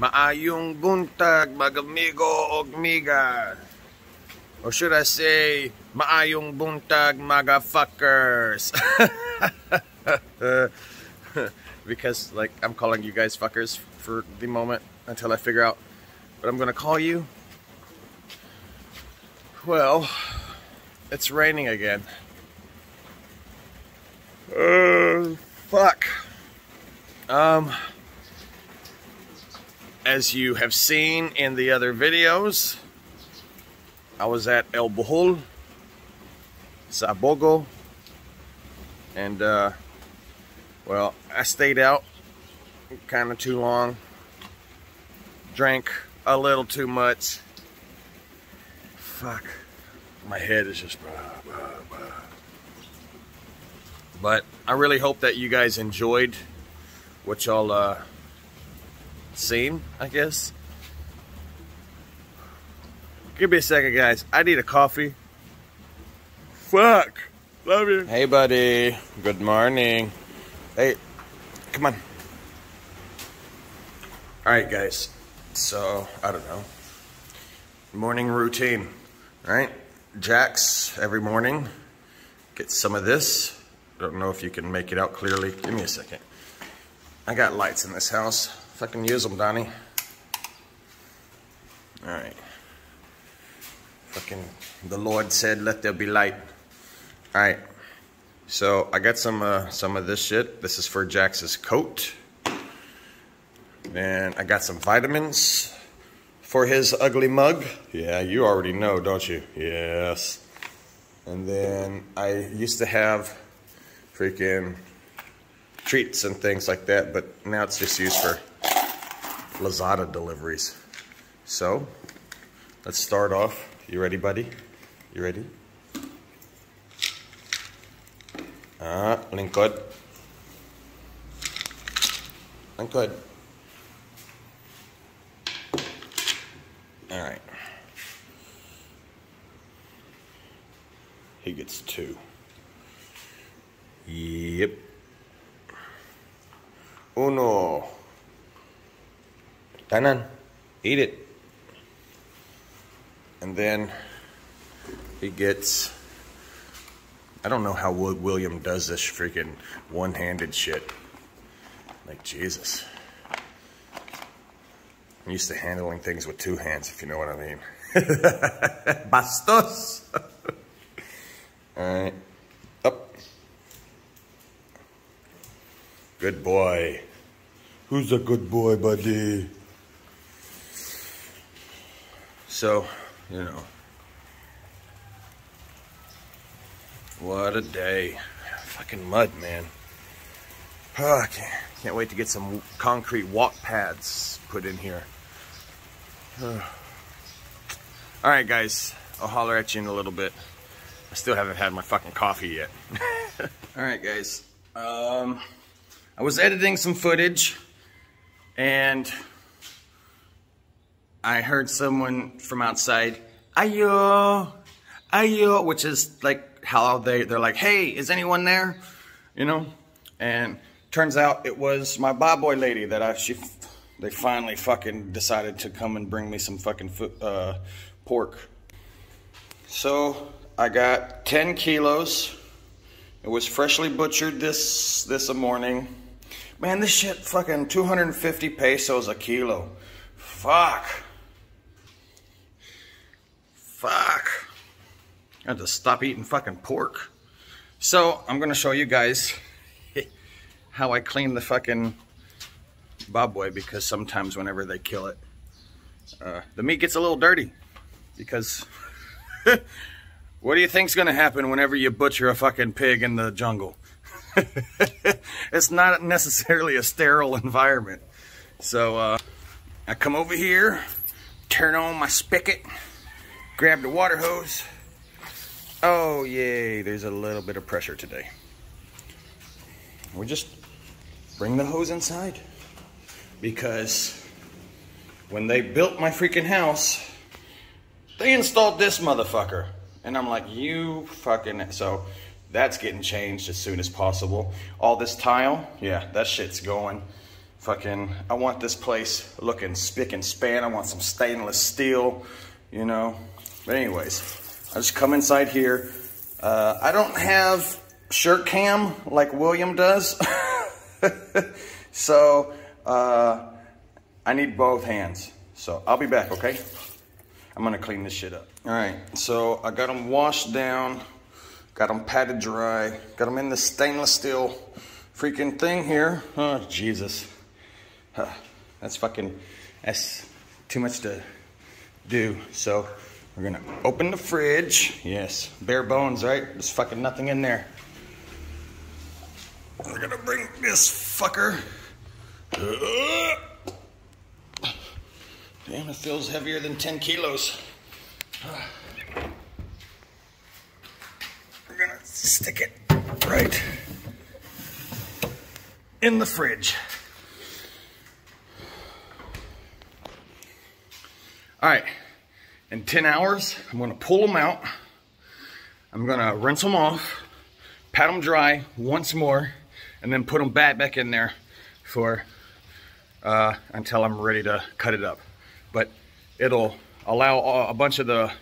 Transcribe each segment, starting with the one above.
Maayong buntag, magamigo o miga. Or should I say, maayong buntag, fuckers. because, like, I'm calling you guys fuckers for the moment until I figure out what I'm gonna call you. Well, it's raining again. Uh, fuck. Um, as you have seen in the other videos, I was at El Bohol, Sabogo, and uh, well, I stayed out kind of too long, drank a little too much. Fuck, my head is just. But I really hope that you guys enjoyed what y'all uh, seen, I guess. Give me a second, guys. I need a coffee. Fuck. Love you. Hey, buddy. Good morning. Hey, come on. All right, guys. So, I don't know. Morning routine, right? Jax every morning Get some of this. Don't know if you can make it out clearly. Give me a second. I got lights in this house. If I can use them, Donnie. Alright. Fucking, the Lord said, let there be light. Alright. So, I got some, uh, some of this shit. This is for Jax's coat. And I got some vitamins for his ugly mug. Yeah, you already know, don't you? Yes. And then I used to have freaking treats and things like that, but now it's just used for Lazada deliveries. So, let's start off. You ready, buddy? You ready? Ah, lingkod. Lingkod. All right. He gets two. Yep. Uno. Tanan. Eat it. And then he gets. I don't know how William does this freaking one handed shit. Like, Jesus. I'm used to handling things with two hands, if you know what I mean. Bastos! Alright. Up. Good boy. Who's a good boy, buddy? So, you know. What a day. Fucking mud, man. Oh, can't, can't wait to get some concrete walk pads put in here. Alright, guys. I'll holler at you in a little bit. I still haven't had my fucking coffee yet. Alright, guys. Um, I was editing some footage and I heard someone from outside, ayo, ayo, which is like how they, they're like, hey, is anyone there? You know? And turns out it was my Boy lady that I, she, they finally fucking decided to come and bring me some fucking foot, uh, pork. So I got 10 kilos. It was freshly butchered this, this morning. Man, this shit fucking 250 pesos a kilo. Fuck. Fuck. I had to stop eating fucking pork. So, I'm gonna show you guys how I clean the fucking bobway because sometimes whenever they kill it, uh, the meat gets a little dirty because what do you think's gonna happen whenever you butcher a fucking pig in the jungle? it's not necessarily a sterile environment. So uh, I come over here, turn on my spigot, grab the water hose. Oh yay, there's a little bit of pressure today. We just bring the hose inside because when they built my freaking house, they installed this motherfucker. And I'm like, you fucking, so that's getting changed as soon as possible. All this tile, yeah, that shit's going. fucking, I want this place looking spick and span. I want some stainless steel, you know. But anyways, I just come inside here. Uh, I don't have shirt cam like William does. so, uh, I need both hands. So I'll be back, okay? I'm gonna clean this shit up. All right, so I got them washed down, got them patted dry, got them in the stainless steel freaking thing here. Oh, Jesus. Huh, that's fucking, that's too much to do. So we're gonna open the fridge. Yes, bare bones, right? There's fucking nothing in there. We're gonna bring this fucker. Damn, it feels heavier than 10 kilos. We're gonna stick it right in the fridge. All right, in 10 hours, I'm gonna pull them out. I'm gonna rinse them off, pat them dry once more, and then put them back back in there for uh, until I'm ready to cut it up. But it'll allow a bunch of the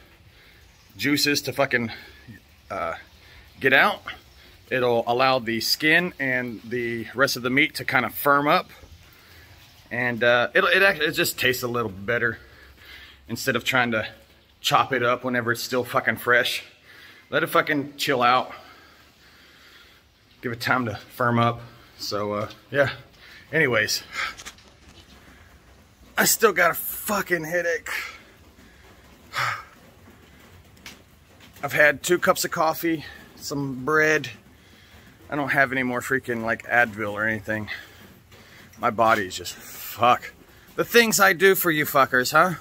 juices to fucking uh, get out. It'll allow the skin and the rest of the meat to kind of firm up. And uh, it, it, it just tastes a little better instead of trying to chop it up whenever it's still fucking fresh. Let it fucking chill out. Give it time to firm up. So, uh, yeah. Anyways, I still got a fucking headache. I've had two cups of coffee, some bread. I don't have any more freaking like Advil or anything. My body's just fuck. The things I do for you fuckers, huh?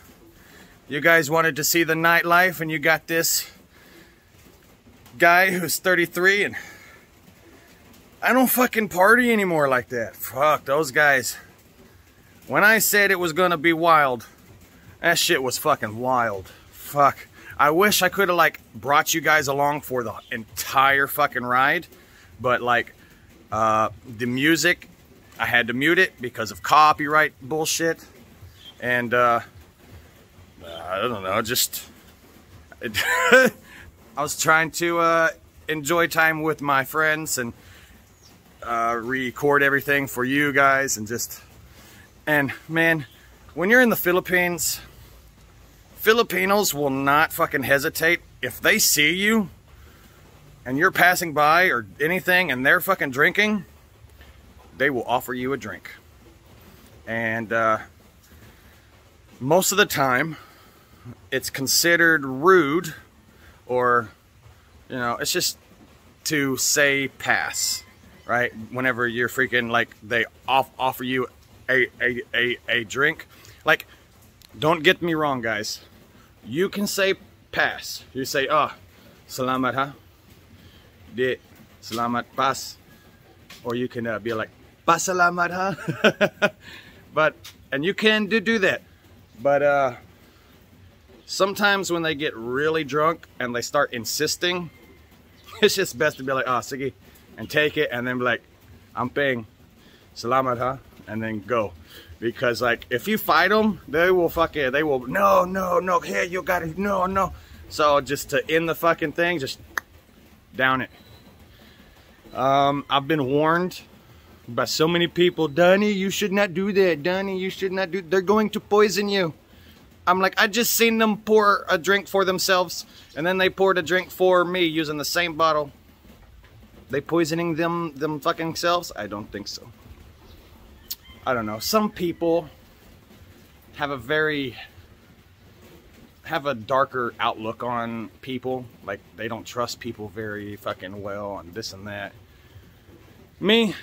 You guys wanted to see the nightlife and you got this guy who's 33 and I don't fucking party anymore like that. Fuck, those guys. When I said it was gonna be wild, that shit was fucking wild. Fuck. I wish I could have like brought you guys along for the entire fucking ride, but like uh, the music, I had to mute it because of copyright bullshit, and uh, I don't know, just I was trying to uh, enjoy time with my friends and uh, record everything for you guys and just and man, when you're in the Philippines, Filipinos will not fucking hesitate if they see you and you're passing by or anything and they're fucking drinking, they will offer you a drink. And uh, most of the time, it's considered rude or, you know, it's just to say pass, right? Whenever you're freaking like they off offer you a, a, a, a drink. Like, don't get me wrong, guys. You can say pass. You say, ah, oh, salamat ha. Di, salamat pas. Or you can uh, be like, pasalamat ha. but, and you can do, do that. But, uh, sometimes when they get really drunk and they start insisting, it's just best to be like, ah, oh, sige, and take it and then be like, I'm paying. Salamat ha and then go. Because like if you fight them, they will fucking they will no no no here you got it no no. So just to end the fucking thing, just down it. Um, I've been warned by so many people, Donnie, you should not do that. Donnie, you should not do. They're going to poison you. I'm like, I just seen them pour a drink for themselves, and then they poured a drink for me using the same bottle. They poisoning them them fucking selves? I don't think so. I don't know. Some people have a very have a darker outlook on people. Like they don't trust people very fucking well and this and that. Me,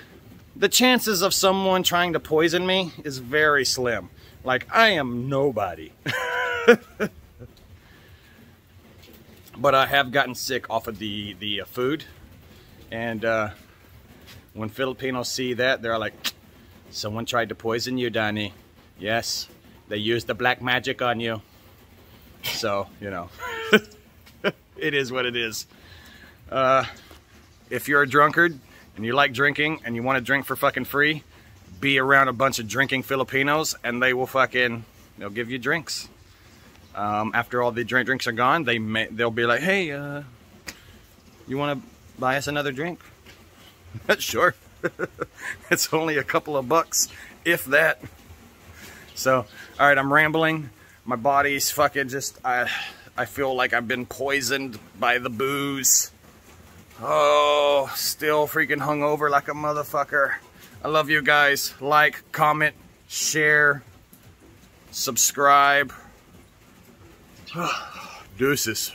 the chances of someone trying to poison me is very slim. Like I am nobody. but I have gotten sick off of the the uh, food, and uh, when Filipinos see that, they're like, Someone tried to poison you, Danny. Yes, they used the black magic on you. So, you know, it is what it is. Uh, if you're a drunkard and you like drinking and you want to drink for fucking free, be around a bunch of drinking Filipinos and they will fucking, they'll give you drinks. Um, after all the drink drinks are gone, they may, they'll be like, hey, uh, you want to buy us another drink? sure. it's only a couple of bucks, if that. So, all right, I'm rambling. My body's fucking just, I, I feel like I've been poisoned by the booze. Oh, still freaking hungover like a motherfucker. I love you guys. Like, comment, share, subscribe. Deuces.